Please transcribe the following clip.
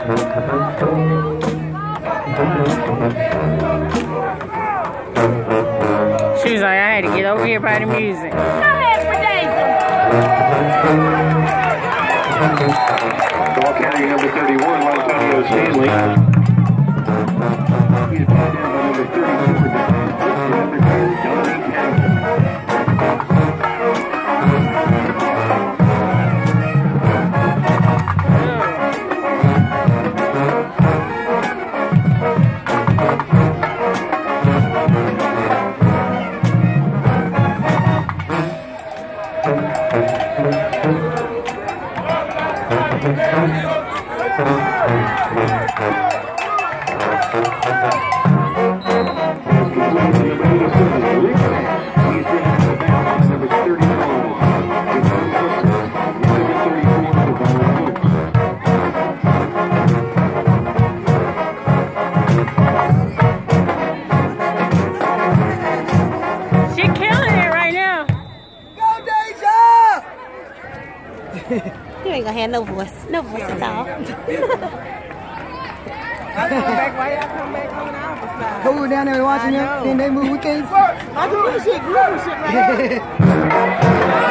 She was like, I had to get over here by the music. Go County number 31, Los Angeles Stanley. She You ain't gonna have no voice. No voice at all. I come back right, I come back on the opposite side. Who down there watching them? Then they move. We can't. I do this shit. Groove shit right